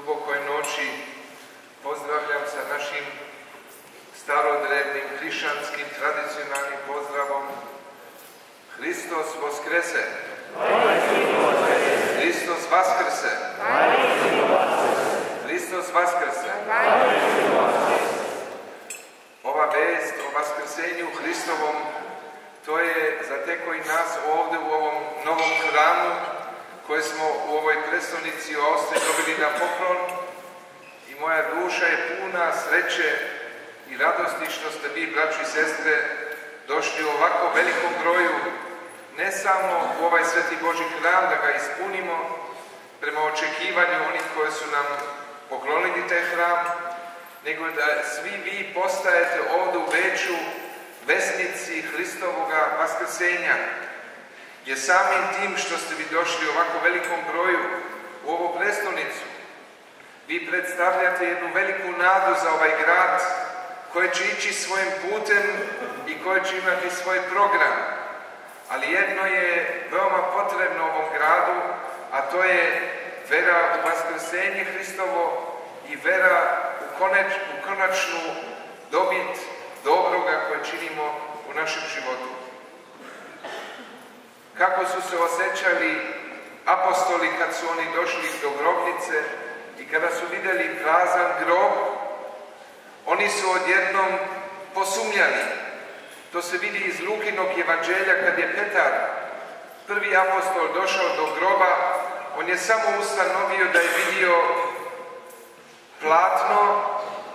dubokoj noći pozdravljam sa našim starodrevnim hrišanskim tradicionalnim pozdravom Hristos Voskrese! Hristos Vaskrse! Hristos Vaskrse! Ova vest o Vaskrsenju Hristovom to je za te koji nas ovdje u ovom novom hramu koje smo u ovoj predstavnici u Austriji dobili na poklon. I moja duša je puna sreće i radosti što ste vi, braći i sestre, došli u ovako velikom broju, ne samo u ovaj Sveti Boži hram da ga ispunimo prema očekivanju onih koji su nam poklonili taj hram, nego da svi vi postajete ovdje u veću vesnici Hristovoga vaskrsenja, je samim tim što ste vi došli u ovako velikom broju u ovu prestolnicu, vi predstavljate jednu veliku nadu za ovaj grad koji će ići svojim putem i koji će imati svoj program. Ali jedno je veoma potrebno ovom gradu, a to je vera u vaskrsenje Hristovo i vera u, koneč, u konačnu dobit dobroga koje činimo u našem životu. Kako su se osjećali apostoli kad su oni došli do grobnice i kada su vidjeli prazan grob, oni su odjednom posumnjali. To se vidi iz Lukinog evanđelja kad je Petar, prvi apostol, došao do groba, on je samo ustanovio da je vidio platno,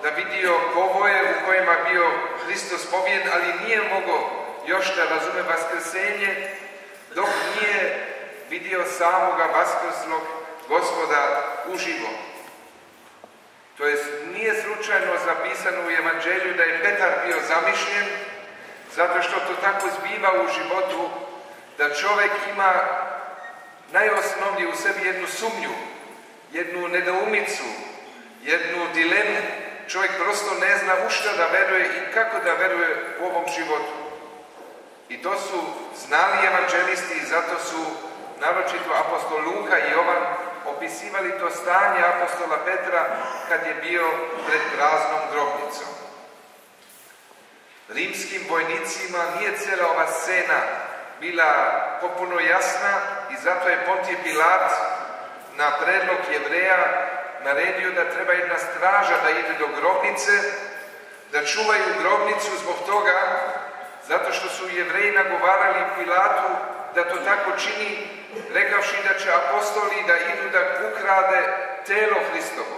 da vidio kovoje u kojima bio Hristos povijen, ali nije mogao još da razume vaskrsenje, dok nije vidio samoga vaskrslog gospoda uživo. To jest, nije slučajno zapisano u evanđelju da je Petar bio zamišljen, zato što to tako zbiva u životu, da čovjek ima najosnovnije u sebi jednu sumnju, jednu nedoumicu, jednu dilemu. Čovjek prosto ne zna u što da veruje i kako da veruje u ovom životu. I to su znali evanđelisti i zato su naročito apostol Luka i Jovan opisivali to stanje apostola Petra kad je bio pred praznom grobnicom. Rimskim vojnicima nije cijela ova scena bila popuno jasna i zato je Pontije Pilat na predlog jevreja naredio da treba jedna straža da ide do grobnice, da čuvaju grobnicu zbog toga, zato što su jevreji nagovarali Pilatu da to tako čini, rekavši da će apostoli da idu da ukrade telo Hristovo.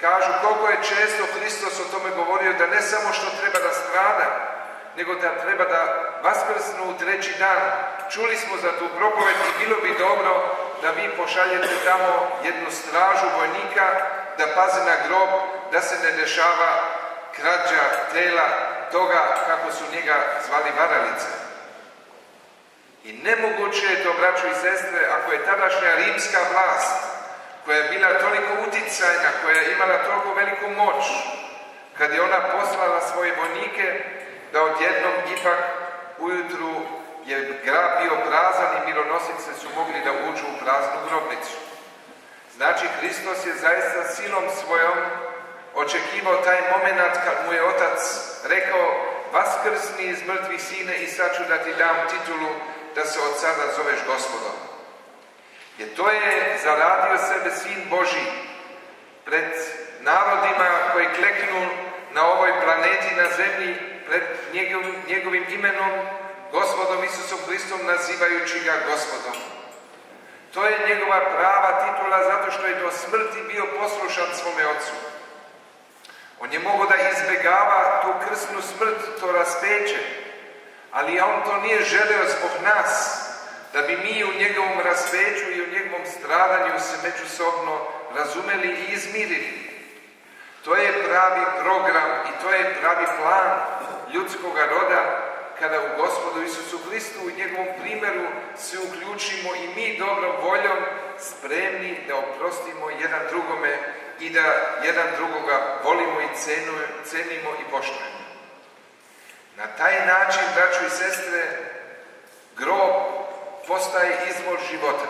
Kažu koliko je često Hristos o tome govorio da ne samo što treba da strada, nego da treba da vaskrsnu u treći dan. Čuli smo za tu propoved i bilo bi dobro da vi pošaljete tamo jednu stražu vojnika da paze na grob, da se ne dešava krađa tela toga kako su njega zvali varalice. I nemoguće je to, braćo i sestre, ako je tadašnja rimska vlast, koja je bila toliko uticajna, koja je imala toliko veliku moć, kad je ona poslala svoje vojnike, da odjednom ipak ujutru je grab bio prazan i mironosice su mogli da uđu u praznu grobnicu. Znači, Hristos je zaista silom svojom očekivao taj moment kad mu je otac rekao Vaskrsni iz mrtvih sine i sad ću da ti dam titulu da se od sada zoveš gospodom. Jer to je zaradio sebe sin Boži pred narodima koji kleknu na ovoj planeti, na zemlji, pred njegovim, njegovim imenom, gospodom Isusom Hristom, nazivajući ga gospodom. To je njegova prava titula zato što je do smrti bio poslušan svome ocu. On je mogao da izbjegava tu krsnu smrt, to raspeće, ali on to nije želeo zbog nas, da bi mi u njegovom rasveću i u njegovom stradanju se međusobno razumeli i izmirili. To je pravi program i to je pravi plan ljudskog roda kada u gospodu Isusu Hristu i njegovom primjeru se uključimo i mi dobrom voljom spremni da oprostimo jedan drugome i da jedan drugoga volimo i cenimo i poštujemo. Na taj način, braćo i sestre, grob postaje izvor života.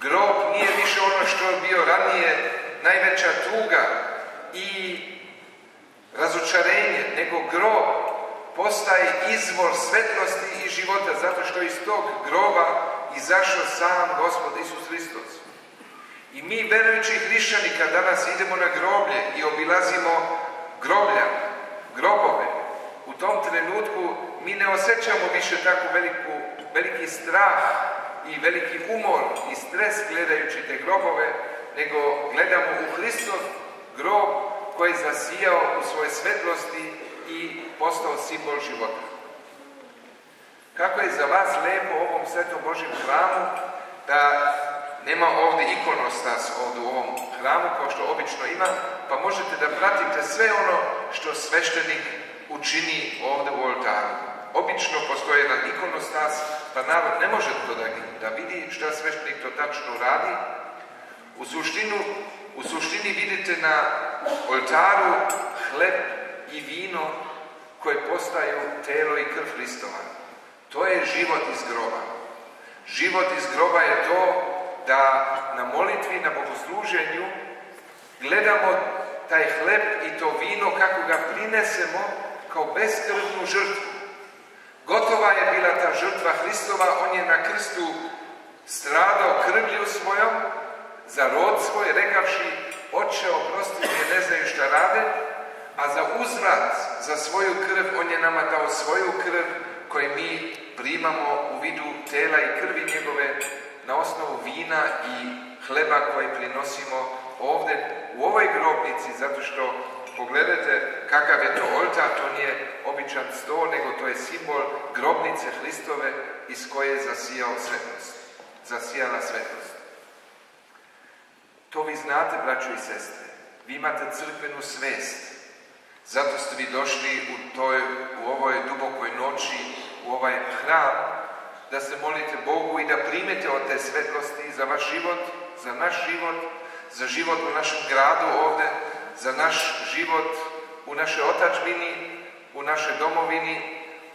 Grob nije više ono što je bio ranije najveća tuga i razočarenje, nego grob postaje izvor svetlosti i života, zato što iz tog groba izašao sam Gospod Isus Hristos. I mi, verujući hrišćani, kad danas idemo na groblje i obilazimo groblja, grobove, u tom trenutku mi ne osjećamo više tako veliku, veliki strah i veliki umor i stres gledajući te grobove, nego gledamo u Hristov grob koji je zasijao u svoje svetlosti i postao simbol života. Kako je za vas lepo ovom svetom Božjem hramu da nema ovdje ikonostas ovdje u ovom hramu kao što obično ima, pa možete da pratite sve ono što sveštenik učini ovdje u oltaru. Obično postoji jedan ikonostas, pa narod ne može to da, da vidi šta sveštenik to tačno radi. U, suštinu, u suštini vidite na oltaru hleb i vino koje postaju telo i krv Hristova. To je život iz groba. Život iz groba je to da na molitvi, na bogosluženju gledamo taj hleb i to vino kako ga prinesemo kao beskrvnu žrtvu. Gotova je bila ta žrtva Hristova, on je na krstu stradao krvlju svojom za rod svoj, rekavši oče oprosti mi ne znaju šta rade, a za uzvrat za svoju krv on je nama dao svoju krv koju mi primamo u vidu tela i krvi njegove na osnovu vina i hleba koje prinosimo ovdje u ovoj grobnici, zato što pogledajte kakav je to oltar, to nije običan sto, nego to je simbol grobnice Hristove iz koje je zasijao svetlost, zasijala svetlost. To vi znate, braćo i sestre. Vi imate crkvenu svest. Zato ste vi došli u, toj, u ovoj dubokoj noći, u ovaj hram, da se molite Bogu i da primete od te svetlosti za vaš život, za naš život, za život u našem gradu ovdje, za naš život u našoj otačbini, u našoj domovini,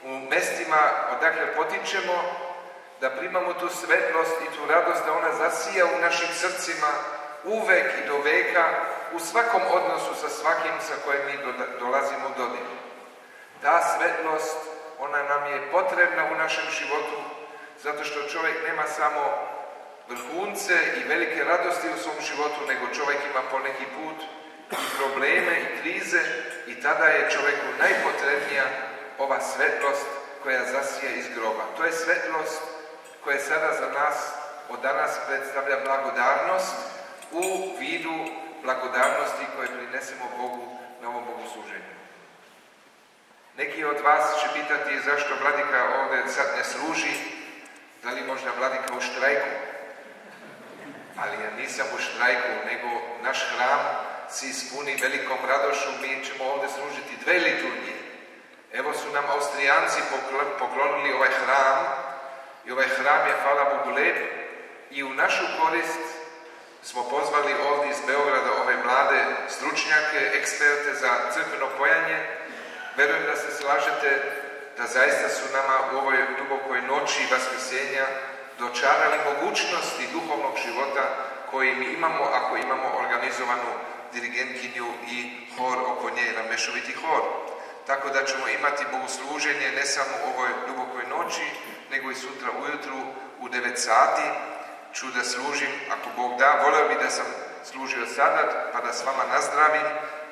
u mestima odakle potičemo, da primamo tu svetlost i tu radost da ona zasija u našim srcima uvek i do veka u svakom odnosu sa svakim sa kojim mi dolazimo u dodir. Ta svetlost, ona nam je potrebna u našem životu, zato što čovjek nema samo vrhunce i velike radosti u svom životu, nego čovjek ima poneki put i probleme i krize i tada je čovjeku najpotrebnija ova svetlost koja zasije iz groba. To je svetlost koja sada za nas od danas predstavlja blagodarnost u vidu blagodarnosti koje prinesemo Bogu na ovom bogosluženju. Neki od vas će pitati zašto vladika ovdje sad ne služi, da li možda vladika u štrajku. Ali ja nisam u štrajku, nego naš hram se ispuni velikom radošom, mi ćemo ovdje služiti dve liturgije. Evo su nam Austrijanci poklonili ovaj hram i ovaj hram je, hvala Bogu, lep i u našu korist smo pozvali ovdje iz Beograda ove mlade stručnjake, eksperte za crkveno pojanje. Verujem da se slažete da zaista su nama u ovoj dubokoj noći vaskrsenja dočarali mogućnosti duhovnog života koji mi imamo ako imamo organizovanu dirigentkinju i hor oko nje, na mešoviti hor. Tako da ćemo imati bogosluženje ne samo u ovoj dubokoj noći, nego i sutra ujutru u 9 sati ću da služim, ako Bog da, volio bi da sam služio sada, pa da s vama nazdravim,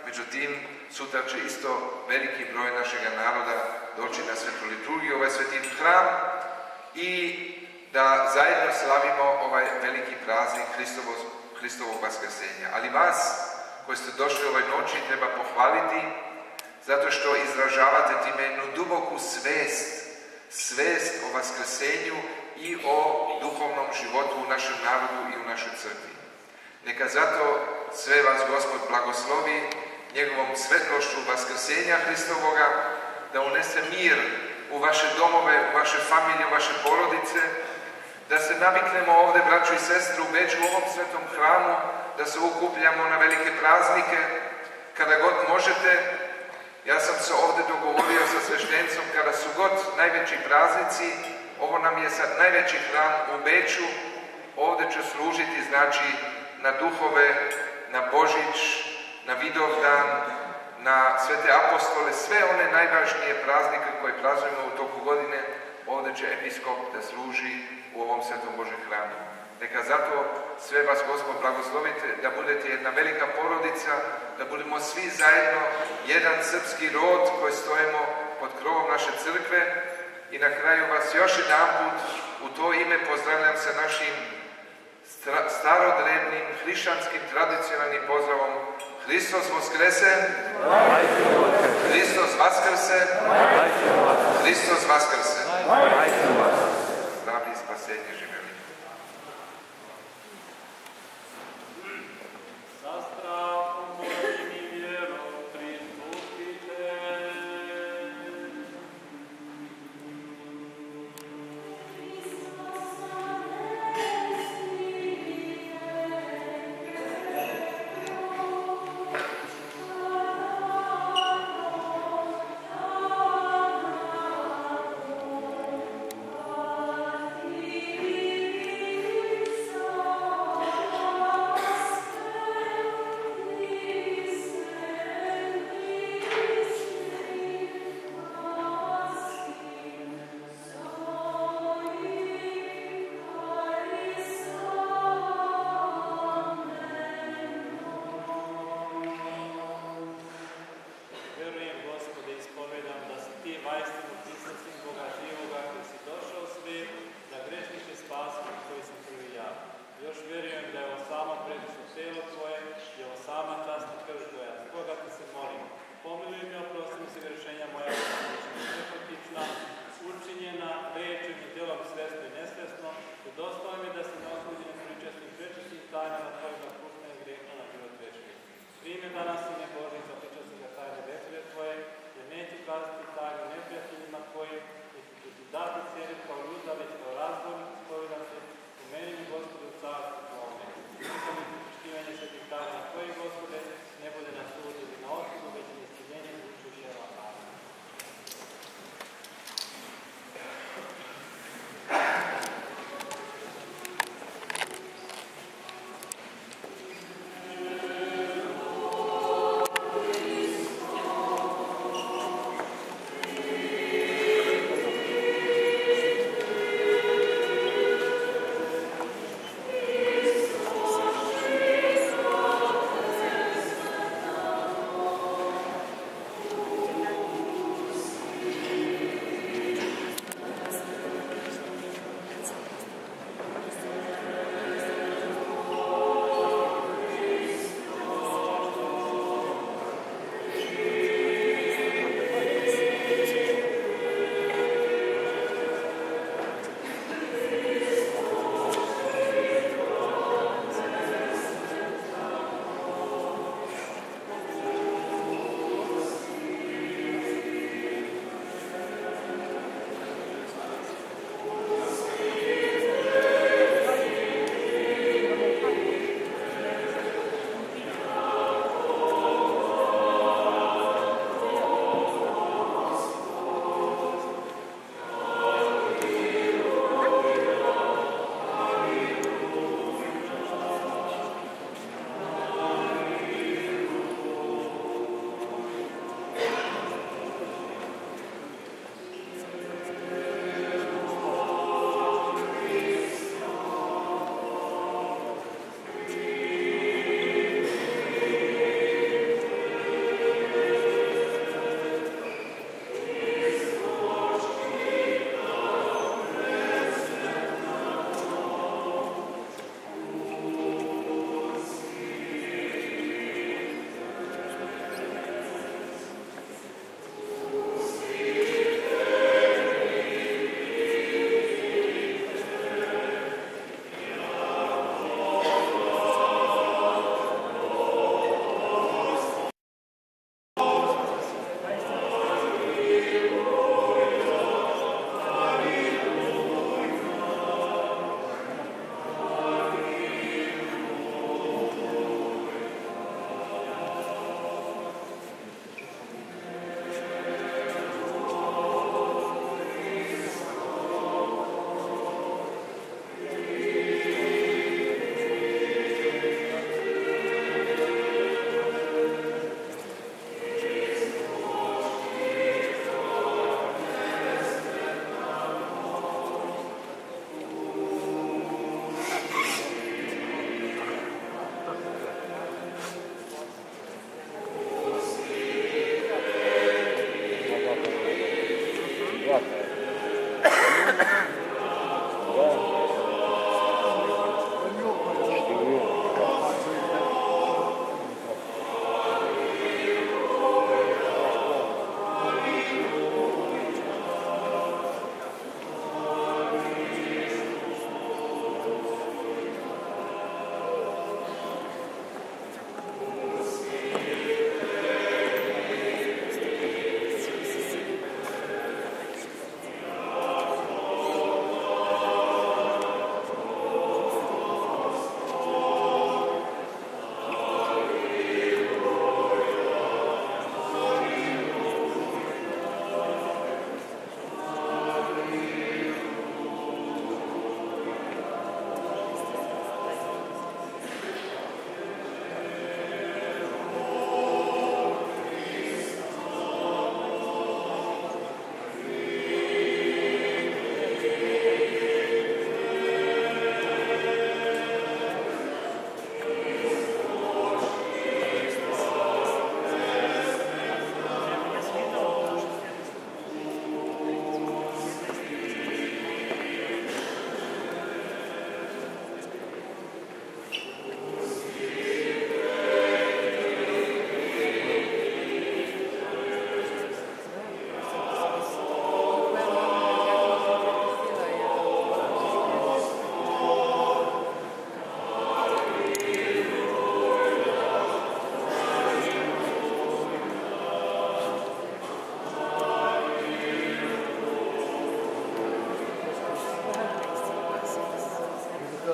međutim, sutra će isto veliki broj našeg naroda doći na svetu liturgiju, ovaj sveti hram i da zajedno slavimo ovaj veliki praznik Hristovo, Hristovog vaskrsenja. Ali vas koji ste došli ovoj noći treba pohvaliti zato što izražavate time jednu duboku svest, svest o vaskrsenju i o duhovnom životu u našem narodu i u našoj crkvi. Neka zato sve vas Gospod blagoslovi njegovom svetlošću vaskrsenja Hristovoga, da unese mir u vaše domove, u vaše familije, u vaše porodice, da se naviknemo ovdje, braću i sestru, već u ovom svetom hramu, da se ukupljamo na velike praznike, kada god možete. Ja sam se ovdje dogovorio sa sveštencom, kada su god najveći praznici, ovo nam je sad najveći hram u Beču ovdje će služiti znači na duhove, na Božić, na Vidovdan, na svete apostole, sve one najvažnije praznike koje praznujemo u toku godine, ovdje će episkop da služi u ovom svetom Božem hramu. Neka zato sve vas Gospod blagoslovite, da budete jedna velika porodica, da budemo svi zajedno jedan srpski rod koji stojimo pod krovom naše crkve i na kraju vas još jedan put u to ime pozdravljam sa našim starodrednim, hrišćanskim, tradicionalnim pozdravom Христос воскресе! Христос воскресе! Христос воскресе! Христос воскресе!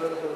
little bit of